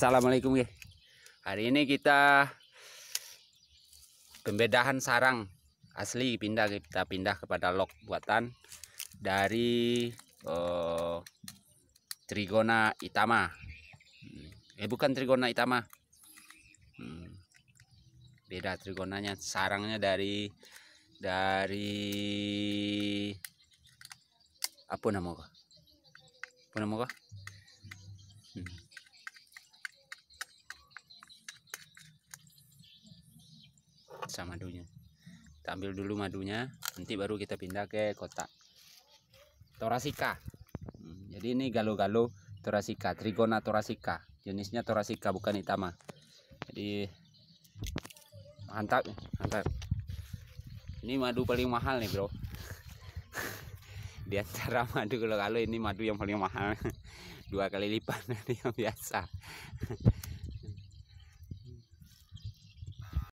Assalamualaikum ya. Hari ini kita pembedahan sarang asli pindah kita pindah kepada lock buatan dari uh, Trigona Itama. Hmm, eh bukan Trigona Itama. Hmm, beda Trigonanya sarangnya dari dari apa nama kah? Apa nama sama madunya. Kita ambil dulu madunya nanti baru kita pindah ke kotak. Torasika hmm, jadi ini galo-galo torasika trigona torasika jenisnya torasika bukan itama. Jadi mantap mantap. Ini madu paling mahal nih bro. Di antara madu kalau kalau ini madu yang paling mahal. Dua kali lipat dari yang biasa